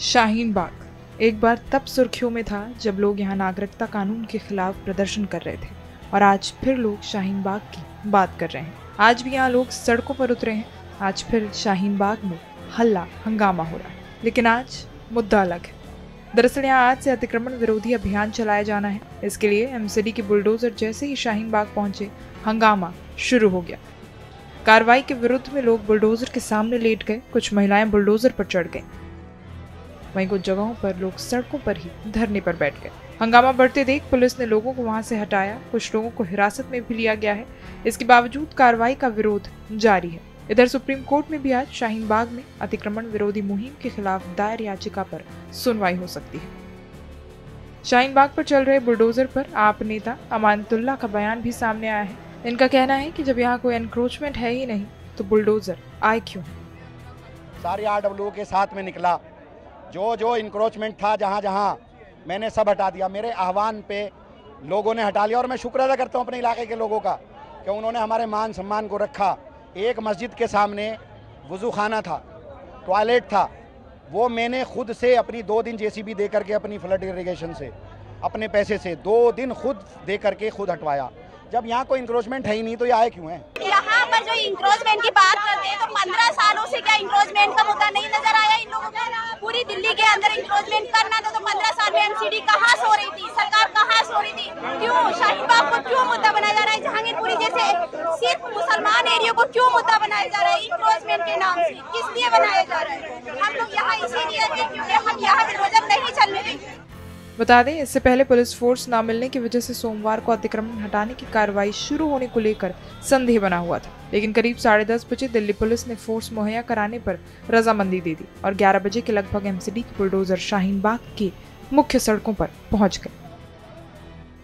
शाहीन बाग। एक बार तब सुर्खियों में था जब लोग यहाँ नागरिकता कानून के खिलाफ प्रदर्शन कर रहे थे और आज फिर लोग शाहीन बाग की बात कर रहे हैं। आज भी यहाँ लोग सड़कों पर उतरे हैं। आज फिर शाहीन बाग में हल्ला हंगामा हो रहा है। लेकिन आज मुद्दा अलग है। दरअसल यहाँ आज से अतिक्रमण विरोधी अभियान चलाया जाना है। इसके लिए एमसीडी के बुलडोजर जैसे ही शाहीन बाग पहुँचे, हंगामा शुरू हो गया। कार्रवाई के विरुद्ध में लोग बुलडोजर के सामने लेट गए। कुछ महिलाएँ बुलडोजर पर चढ़ गईं। वहीं कुछ जगहों पर लोग सड़कों पर ही धरने पर बैठ गए। हंगामा बढ़ते देख पुलिस ने लोगों को वहाँ से हटाया। कुछ लोगों को हिरासत में भी लिया गया है। इसके बावजूद कार्रवाई का विरोध जारी है। इधर सुप्रीम कोर्ट में भी आज शाहीन बाग में अतिक्रमण विरोधी मुहिम के खिलाफ दायर याचिका पर सुनवाई हो सकती है। शाहीन बाग पर चल रहे बुलडोजर पर आप नेता अमानतुल्ला का बयान भी सामने आया है। इनका कहना है कि जब यहाँ कोई एनक्रोचमेंट है ही नहीं तो बुलडोजर आए क्यों? सारे आर के साथ में निकला। जो जो इंक्रोचमेंट था जहाँ जहाँ मैंने सब हटा दिया। मेरे आह्वान पे लोगों ने हटा लिया और मैं शुक्र अदा करता हूँ अपने इलाके के लोगों का कि उन्होंने हमारे मान सम्मान को रखा। एक मस्जिद के सामने वज़ू खाना था टॉयलेट था। वो मैंने खुद से अपनी दो दिन जेसीबी दे करके अपनी फ्लड इरीगेशन से, अपने पैसे से दो दिन खुद दे करके खुद हटवाया। जब यहाँ कोई इंक्रोचमेंट है ही नहीं तो ये आए क्यों है? यहाँ पर जो इंक्रोचमेंट की बात करते हैं तो पंद्रह सालों से क्या इंक्रोचमेंट का मुद्दा नहीं नज़र आया इन लोगों को? पूरी दिल्ली के अंदर इंक्रोचमेंट करना था तो पंद्रह साल में एमसीडी कहाँ सो रही थी? सरकार कहाँ सो रही थी? क्यों? शाहीन बाग को क्यों मुद्दा बनाया जा रहा है? जहांगीरपुरी जैसे सिर्फ़ मुसलमान एरिया को क्यों मुद्दा बनाया जा रहा है? इंक्रोचमेंट के नाम से किस लिए बनाया जा रहा है? हम लोग यहाँ इसीलिए क्योंकि हम यहाँ पे रोजन नहीं चलने देंगे बता दें, इससे पहले पुलिस फोर्स न मिलने की वजह से सोमवार को अतिक्रमण हटाने की कार्रवाई शुरू होने को लेकर संदेह बना हुआ था। लेकिन करीब साढ़े दस बजे दिल्ली पुलिस ने फोर्स मुहैया कराने पर रजामंदी दे दी और 11 बजे के लगभग एमसीडी के बुलडोजर शाहीन बाग के मुख्य सड़कों पर पहुँच गए।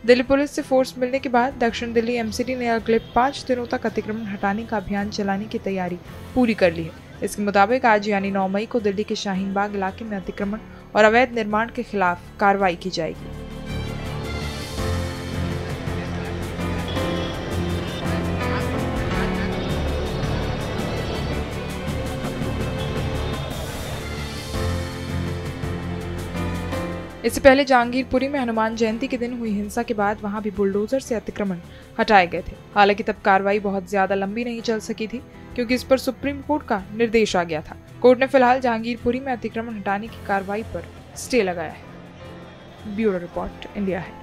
दिल्ली पुलिस से फोर्स मिलने के बाद दक्षिण दिल्ली एमसीडी ने अगले पाँच दिनों तक अतिक्रमण हटाने का अभियान चलाने की तैयारी पूरी कर ली है। इसके मुताबिक आज यानी 9 मई को दिल्ली के शाहीन बाग इलाके में अतिक्रमण और अवैध निर्माण के खिलाफ कार्रवाई की जाएगी। इससे पहले जहांगीरपुरी में हनुमान जयंती के दिन हुई हिंसा के बाद वहाँ भी बुलडोजर से अतिक्रमण हटाए गए थे। हालाँकि तब कार्रवाई बहुत ज़्यादा लंबी नहीं चल सकी थी, क्योंकि इस पर सुप्रीम कोर्ट का निर्देश आ गया था। कोर्ट ने फ़िलहाल जहांगीरपुरी में अतिक्रमण हटाने की कार्रवाई पर स्टे लगाया है। ब्यूरो रिपोर्ट, इंडिया है।